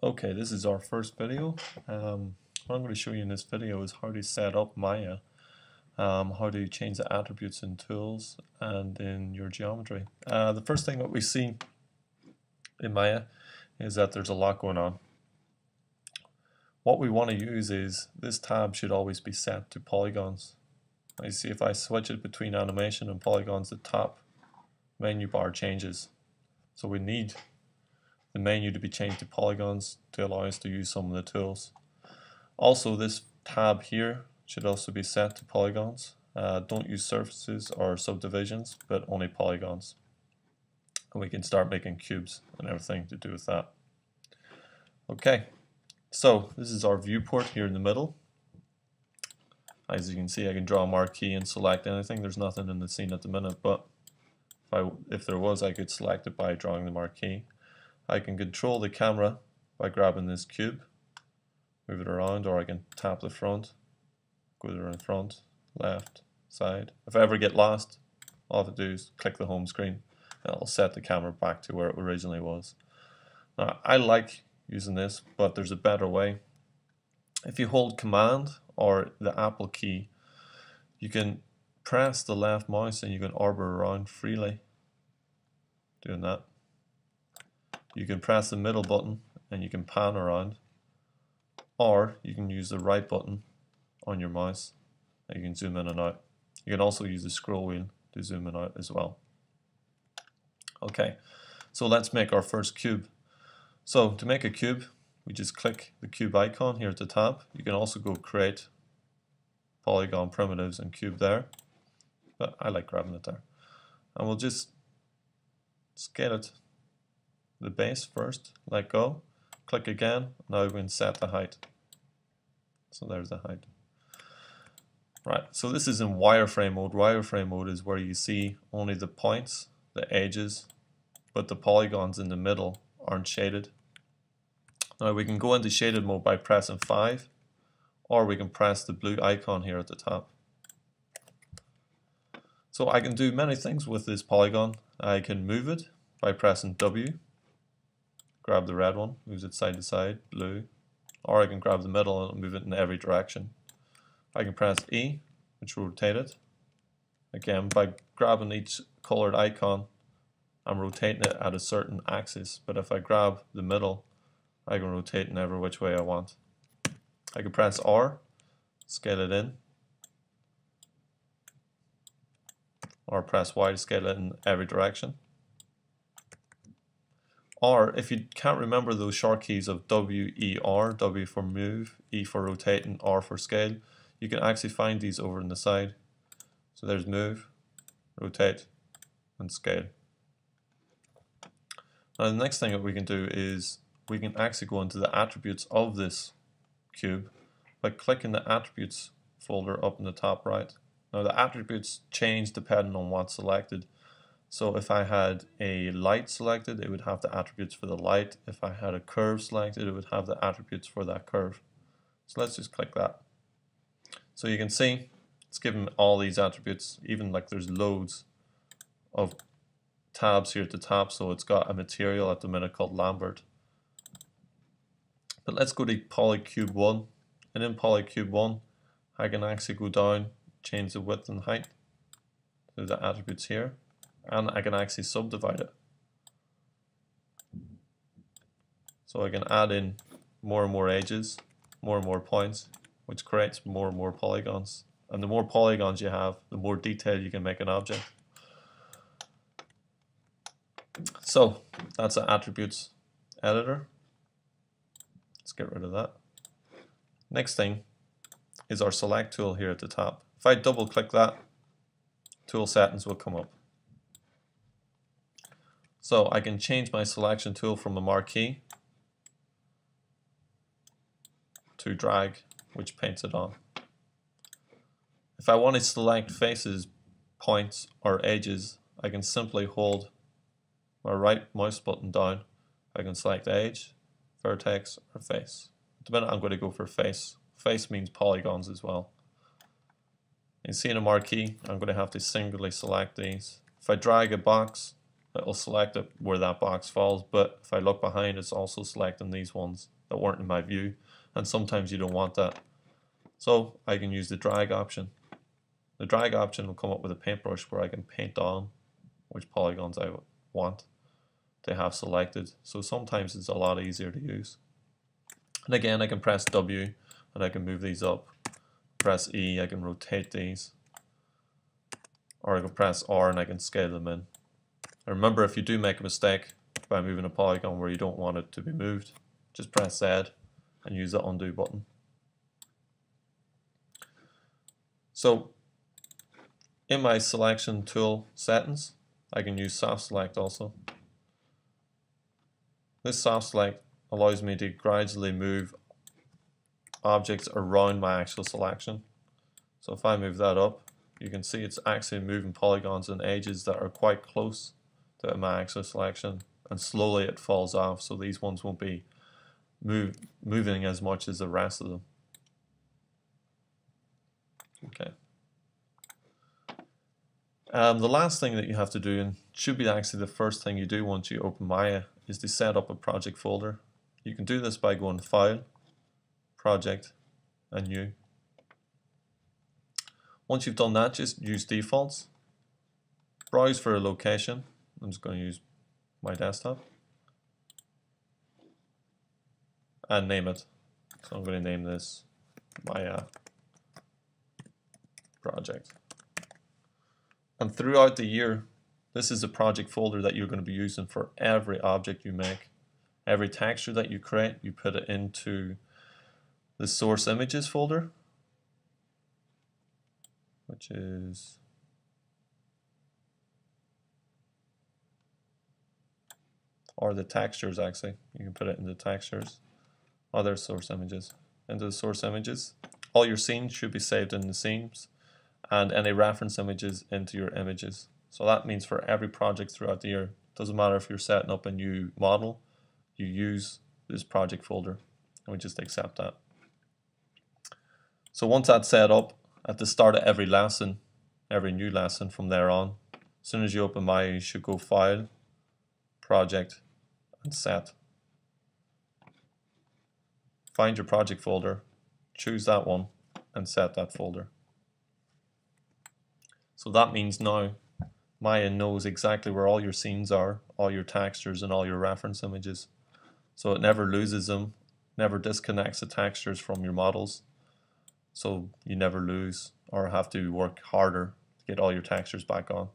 Okay, this is our first video. Um, what I'm going to show you in this video is how to set up Maya, um, how to change the attributes in tools and in your geometry. Uh, the first thing that we see in Maya is that there's a lot going on. What we want to use is this tab should always be set to polygons. You see if I switch it between animation and polygons, the top menu bar changes. So we need the menu to be changed to polygons to allow us to use some of the tools. Also this tab here should also be set to polygons. Uh, don't use surfaces or subdivisions but only polygons. And we can start making cubes and everything to do with that. Okay, so this is our viewport here in the middle. As you can see I can draw a marquee and select anything. There's nothing in the scene at the minute but if, I, if there was I could select it by drawing the marquee. I can control the camera by grabbing this cube, move it around, or I can tap the front, go to the front, left, side. If I ever get lost, all I have to do is click the home screen and it'll set the camera back to where it originally was. Now, I like using this, but there's a better way. If you hold Command or the Apple key, you can press the left mouse and you can orbit around freely doing that you can press the middle button and you can pan around or you can use the right button on your mouse and you can zoom in and out. You can also use the scroll wheel to zoom in and out as well. Okay, so let's make our first cube. So to make a cube, we just click the cube icon here at the top. You can also go create polygon primitives and cube there, but I like grabbing it there. And we'll just scale it the base first, let go, click again, now we can set the height. So there's the height. Right, so this is in wireframe mode. Wireframe mode is where you see only the points, the edges, but the polygons in the middle aren't shaded. Now we can go into shaded mode by pressing 5, or we can press the blue icon here at the top. So I can do many things with this polygon. I can move it by pressing W, grab the red one, moves it side to side, blue, or I can grab the middle and move it in every direction. I can press E, which will rotate it. Again, by grabbing each colored icon, I'm rotating it at a certain axis, but if I grab the middle, I can rotate in every which way I want. I can press R, scale it in, or press Y to scale it in every direction. Or if you can't remember those short keys of W, E, R, W for move, E for rotate, and R for scale, you can actually find these over on the side. So there's move, rotate, and scale. Now the next thing that we can do is we can actually go into the attributes of this cube by clicking the attributes folder up in the top right. Now the attributes change depending on what's selected. So if I had a light selected, it would have the attributes for the light. If I had a curve selected, it would have the attributes for that curve. So let's just click that. So you can see it's given all these attributes, even like there's loads of tabs here at the top. So it's got a material at the minute called Lambert. But let's go to Polycube 1. And in Polycube 1, I can actually go down, change the width and height. So the attributes here and I can actually subdivide it. So I can add in more and more edges, more and more points, which creates more and more polygons. And the more polygons you have, the more detail you can make an object. So that's the attributes editor. Let's get rid of that. Next thing is our select tool here at the top. If I double click that, tool settings will come up. So I can change my selection tool from a marquee to drag, which paints it on. If I want to select faces, points, or edges, I can simply hold my right mouse button down. I can select edge, vertex, or face. At the minute I'm going to go for face. Face means polygons as well. You see in a marquee, I'm going to have to singly select these. If I drag a box, it'll select it where that box falls but if I look behind it's also selecting these ones that weren't in my view and sometimes you don't want that. So I can use the drag option. The drag option will come up with a paintbrush where I can paint on which polygons I want to have selected. So sometimes it's a lot easier to use. And again I can press W and I can move these up. Press E I can rotate these. Or I can press R and I can scale them in and remember if you do make a mistake by moving a polygon where you don't want it to be moved just press Z and use the undo button so in my selection tool settings I can use soft select also this soft select allows me to gradually move objects around my actual selection. So if I move that up, you can see it's actually moving polygons and edges that are quite close to my actual selection and slowly it falls off so these ones won't be move, moving as much as the rest of them. Okay. Um, the last thing that you have to do, and should be actually the first thing you do once you open Maya, is to set up a project folder. You can do this by going File, Project, and New. Once you've done that, just use defaults. Browse for a location. I'm just going to use my desktop. And name it. So I'm going to name this Maya uh, project. And throughout the year, this is a project folder that you're going to be using for every object you make. Every texture that you create, you put it into the source images folder, which is or the textures actually. You can put it into textures, other source images, into the source images. All your scenes should be saved in the scenes and any reference images into your images. So that means for every project throughout the year, doesn't matter if you're setting up a new model, you use this project folder and we just accept that. So once that's set up, at the start of every lesson, every new lesson from there on, as soon as you open Maya, you should go File, Project, and Set. Find your project folder, choose that one, and set that folder. So that means now Maya knows exactly where all your scenes are, all your textures and all your reference images. So it never loses them, never disconnects the textures from your models. So you never lose or have to work harder to get all your textures back on.